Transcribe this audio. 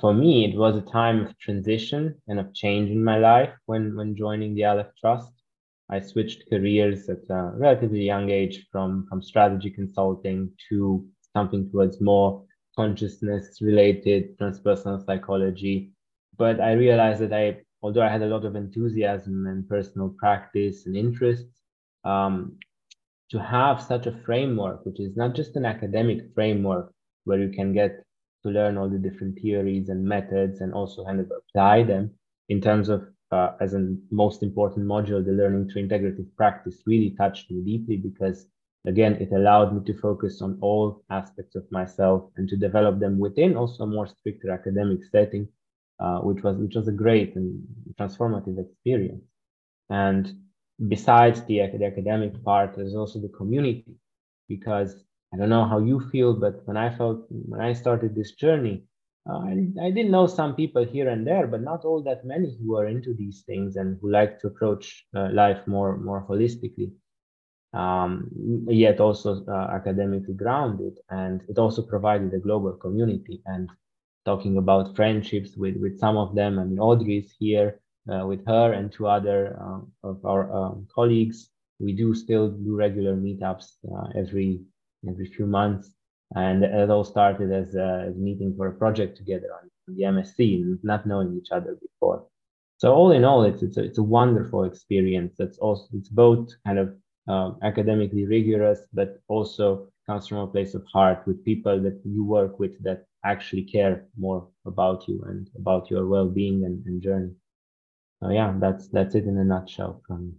for me, it was a time of transition and of change in my life when, when joining the Alef Trust. I switched careers at a relatively young age from, from strategy consulting to something towards more consciousness related transpersonal psychology. But I realized that I, although I had a lot of enthusiasm and personal practice and interests, um, to have such a framework, which is not just an academic framework where you can get to learn all the different theories and methods and also kind of apply them in terms of uh, as a most important module the learning through integrative practice really touched me deeply because again it allowed me to focus on all aspects of myself and to develop them within also a more stricter academic setting uh, which was which was a great and transformative experience. And besides the, the academic part there's also the community because I don't know how you feel, but when I felt when I started this journey, uh, I, I did know some people here and there, but not all that many who are into these things and who like to approach uh, life more more holistically. Um, yet also uh, academically grounded, and it also provided a global community. And talking about friendships with with some of them, I mean Audrey's here uh, with her and two other um, of our um, colleagues. We do still do regular meetups uh, every every few months. And it all started as a, meeting for a project together on, the MSc, not knowing each other before. So all in all, it's it's a, it's a wonderful experience. That's also it's both kind of um, academically rigorous, but also comes from a place of heart with people that you work with that actually care more about you and about your well-being and, and journey. So yeah, that's that's it in a nutshell from